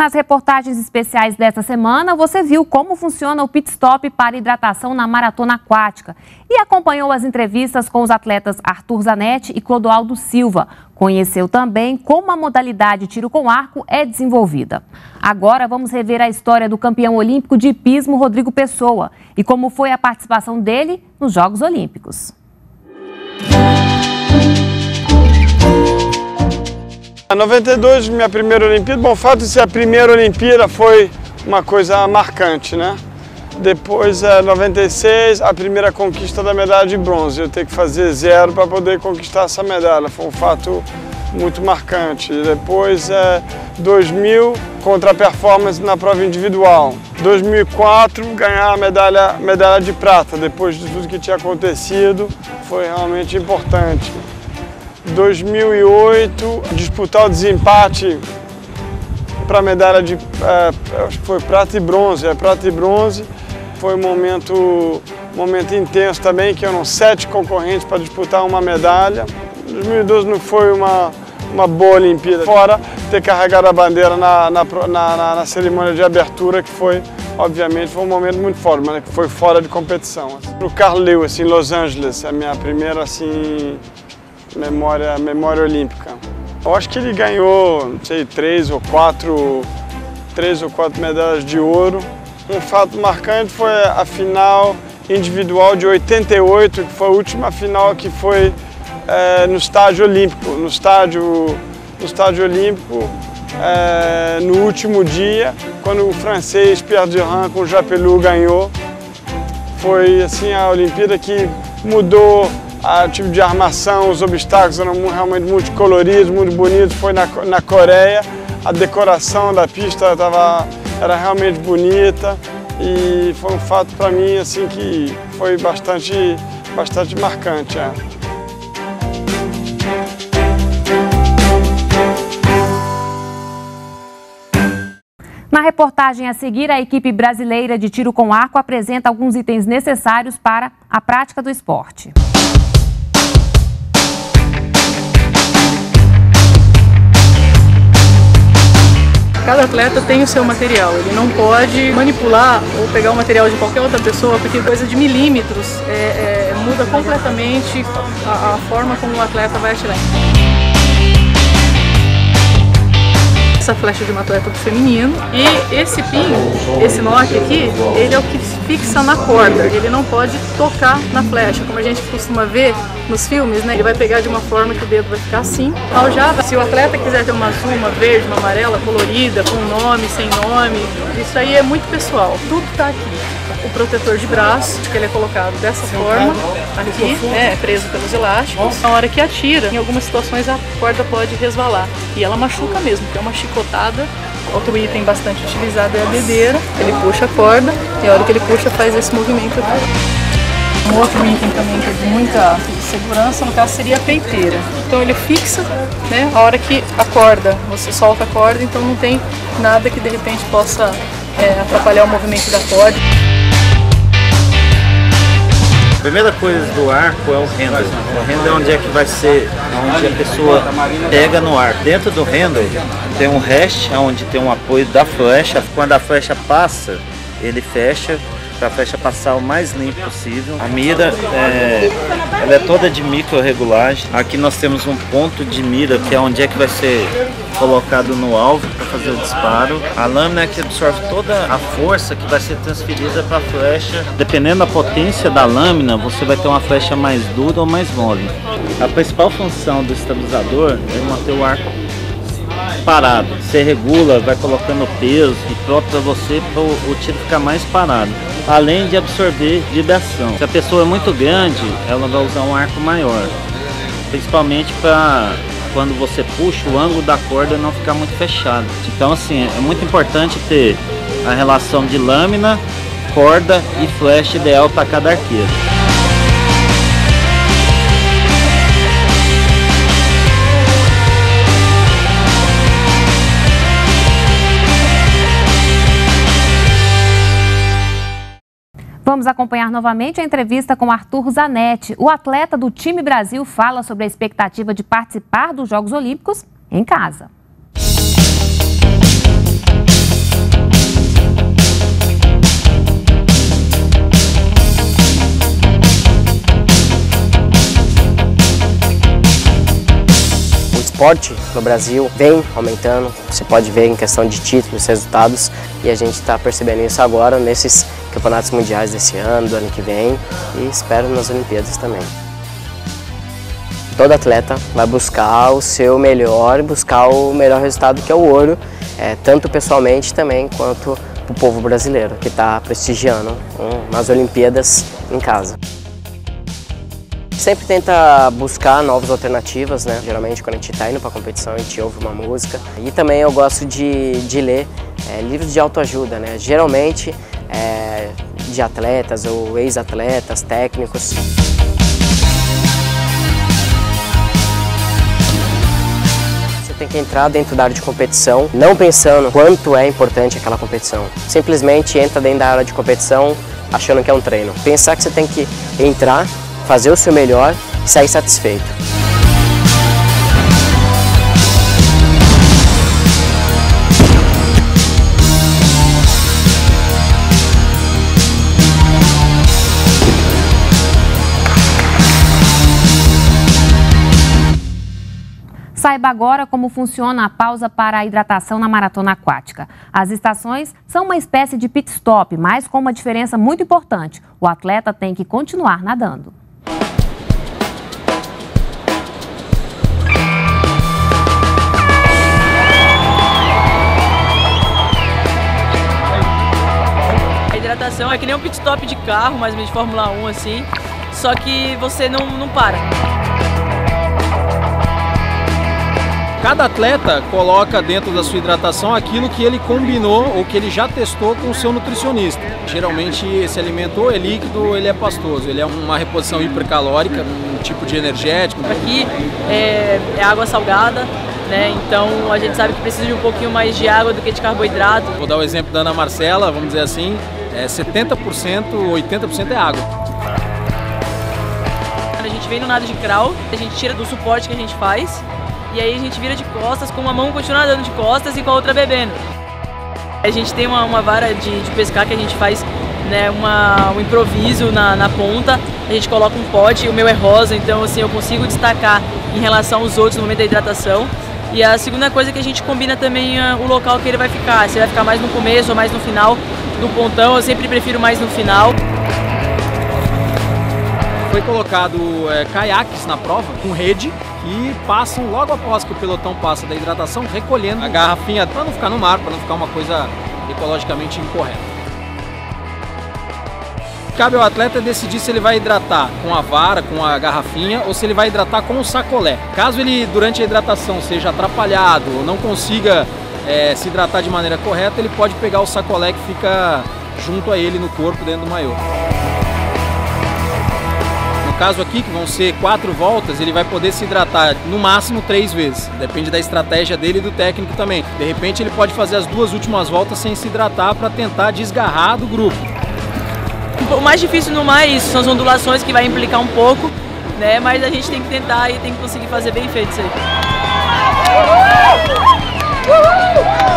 Nas reportagens especiais desta semana, você viu como funciona o pit stop para hidratação na maratona aquática e acompanhou as entrevistas com os atletas Arthur Zanetti e Clodoaldo Silva. Conheceu também como a modalidade tiro com arco é desenvolvida. Agora vamos rever a história do campeão olímpico de hipismo Rodrigo Pessoa e como foi a participação dele nos Jogos Olímpicos. A 92, minha primeira Olimpíada, bom, o fato de ser a primeira Olimpíada foi uma coisa marcante, né? Depois, é, 96, a primeira conquista da medalha de bronze. Eu tenho que fazer zero para poder conquistar essa medalha. Foi um fato muito marcante. Depois, é, 2000, contra a performance na prova individual. 2004, ganhar a medalha, medalha de prata. Depois de tudo que tinha acontecido, foi realmente importante. 2008, disputar o desempate para a medalha de, é, foi prata e bronze, é prata e bronze. Foi um momento, momento intenso também, que eram sete concorrentes para disputar uma medalha. 2012 não foi uma, uma boa Olimpíada, fora ter carregado a bandeira na, na, na, na cerimônia de abertura, que foi, obviamente, foi um momento muito forte, mas foi fora de competição. O Carl Lewis, em Los Angeles, a minha primeira, assim, memória, memória olímpica. Eu acho que ele ganhou, não sei, três ou quatro, três ou quatro medalhas de ouro. Um fato marcante foi a final individual de 88, que foi a última final que foi é, no estádio olímpico, no estádio, no estádio olímpico, é, no último dia, quando o francês Pierre Durand com o Japelu ganhou. Foi assim a Olimpíada que mudou o tipo de armação, os obstáculos eram realmente muito coloridos, muito bonitos. Foi na, na Coreia, a decoração da pista tava, era realmente bonita e foi um fato para mim assim que foi bastante, bastante marcante. É. Na reportagem a seguir, a equipe brasileira de tiro com arco apresenta alguns itens necessários para a prática do esporte. Cada atleta tem o seu material, ele não pode manipular ou pegar o material de qualquer outra pessoa, porque coisa de milímetros é, é, muda completamente a, a forma como o atleta vai atirar essa flecha de uma atleta do feminino. E esse pin, esse nó aqui, ele é o que fixa na corda. Ele não pode tocar na flecha, como a gente costuma ver nos filmes, né? Ele vai pegar de uma forma que o dedo vai ficar assim. Aljava, se o atleta quiser ter uma azul, uma verde, uma amarela, colorida, com nome, sem nome, isso aí é muito pessoal. Tudo tá aqui o protetor de braço, que ele é colocado dessa forma, aqui, né, preso pelos elásticos. Na hora que atira, em algumas situações a corda pode resvalar e ela machuca mesmo, porque é uma chicotada. Outro item bastante utilizado é a bebeira, ele puxa a corda e a hora que ele puxa faz esse movimento aqui. Um outro item também que é de muita segurança, no caso, seria a peiteira. Então ele fixa, né, a hora que a corda, você solta a corda, então não tem nada que de repente possa é, atrapalhar o movimento da corda. A primeira coisa do arco é o handle. O handle é onde é que vai ser, onde a pessoa pega no arco. Dentro do handle tem um rest, onde tem um apoio da flecha. Quando a flecha passa, ele fecha para a flecha passar o mais limpo possível. A mira é, ela é toda de micro regulagem. Aqui nós temos um ponto de mira que é onde é que vai ser colocado no alvo para fazer o disparo. A lâmina é que absorve toda a força que vai ser transferida para a flecha. Dependendo da potência da lâmina, você vai ter uma flecha mais dura ou mais mole. A principal função do estabilizador é manter o arco parado. Você regula, vai colocando peso e pronto para você para o tiro ficar mais parado. Além de absorver vibração. Se a pessoa é muito grande, ela vai usar um arco maior. Principalmente para quando você puxa o ângulo da corda não ficar muito fechado. Então assim, é muito importante ter a relação de lâmina, corda e flecha ideal para cada arqueiro. Vamos acompanhar novamente a entrevista com Arthur Zanetti. O atleta do time Brasil fala sobre a expectativa de participar dos Jogos Olímpicos em casa. O esporte no Brasil vem aumentando. Você pode ver em questão de títulos, resultados, e a gente está percebendo isso agora nesses campeonatos mundiais desse ano, do ano que vem, e espero nas Olimpíadas também. Todo atleta vai buscar o seu melhor, buscar o melhor resultado que é o ouro, é, tanto pessoalmente também quanto para o povo brasileiro que está prestigiando um, nas Olimpíadas em casa. Sempre tenta buscar novas alternativas, né? Geralmente quando a gente está indo para competição a gente ouve uma música. E também eu gosto de, de ler é, livros de autoajuda, né? Geralmente é, de atletas ou ex-atletas, técnicos. Você tem que entrar dentro da área de competição, não pensando quanto é importante aquela competição. Simplesmente entra dentro da área de competição achando que é um treino. Pensar que você tem que entrar fazer o seu melhor e sair satisfeito. Saiba agora como funciona a pausa para a hidratação na maratona aquática. As estações são uma espécie de pit stop, mas com uma diferença muito importante. O atleta tem que continuar nadando. hidratação é que nem um pit stop de carro, menos de Fórmula 1 assim, só que você não, não para. Cada atleta coloca dentro da sua hidratação aquilo que ele combinou ou que ele já testou com o seu nutricionista. Geralmente esse alimento ou é líquido ou ele é pastoso. Ele é uma reposição hipercalórica, um tipo de energético. Aqui é, é água salgada, né? Então a gente sabe que precisa de um pouquinho mais de água do que de carboidrato. Vou dar o exemplo da Ana Marcela, vamos dizer assim, é 70%, 80% é água. A gente vem no nado de crawl, a gente tira do suporte que a gente faz e aí a gente vira de costas, com uma mão continua dando de costas e com a outra bebendo. A gente tem uma, uma vara de, de, pescar que a gente faz né, uma, um improviso na, na ponta, a gente coloca um pote, o meu é rosa, então assim eu consigo destacar em relação aos outros no momento da hidratação. E a segunda coisa é que a gente combina também uh, o local que ele vai ficar, se vai ficar mais no começo ou mais no final do pontão, eu sempre prefiro mais no final. Foi colocado é, caiaques na prova com rede e passam logo após que o pelotão passa da hidratação recolhendo a garrafinha para não ficar no mar, para não ficar uma coisa ecologicamente incorreta. Cabe ao atleta decidir se ele vai hidratar com a vara, com a garrafinha ou se ele vai hidratar com o sacolé. Caso ele durante a hidratação seja atrapalhado ou não consiga é, se hidratar de maneira correta, ele pode pegar o sacolé que fica junto a ele no corpo dentro do maiô caso aqui, que vão ser quatro voltas, ele vai poder se hidratar no máximo três vezes. Depende da estratégia dele e do técnico também. De repente ele pode fazer as duas últimas voltas sem se hidratar para tentar desgarrar do grupo. O mais difícil no mar é isso, são as ondulações que vai implicar um pouco, né? Mas a gente tem que tentar e tem que conseguir fazer bem feito isso aí. E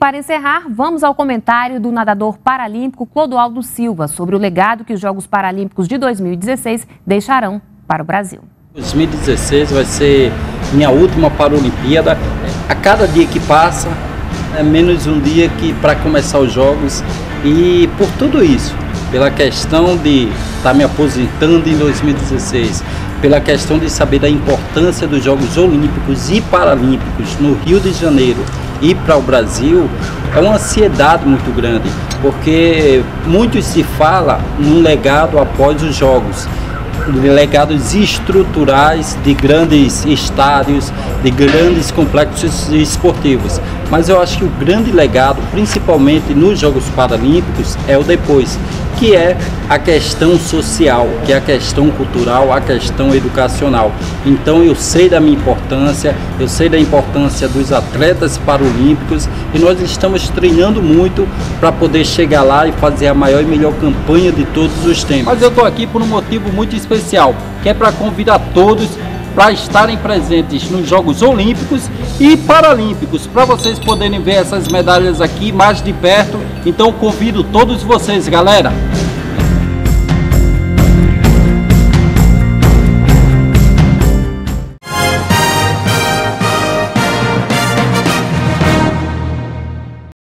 para encerrar, vamos ao comentário do nadador paralímpico Clodoaldo Silva sobre o legado que os Jogos Paralímpicos de 2016 deixarão para o Brasil. 2016 vai ser minha última Paralimpíada. A cada dia que passa, é menos um dia que para começar os Jogos. E por tudo isso, pela questão de estar tá me aposentando em 2016, pela questão de saber da importância dos Jogos Olímpicos e Paralímpicos no Rio de Janeiro ir para o Brasil é uma ansiedade muito grande, porque muito se fala num legado após os Jogos, legados estruturais de grandes estádios, de grandes complexos esportivos. Mas eu acho que o grande legado, principalmente nos Jogos Paralímpicos, é o depois, que é a questão social, que é a questão cultural, a questão educacional. Então eu sei da minha importância, eu sei da importância dos atletas paralímpicos e nós estamos treinando muito para poder chegar lá e fazer a maior e melhor campanha de todos os tempos. Mas eu estou aqui por um motivo muito especial, que é para convidar todos para estarem presentes nos Jogos Olímpicos e Paralímpicos, para vocês poderem ver essas medalhas aqui mais de perto. Então convido todos vocês, galera.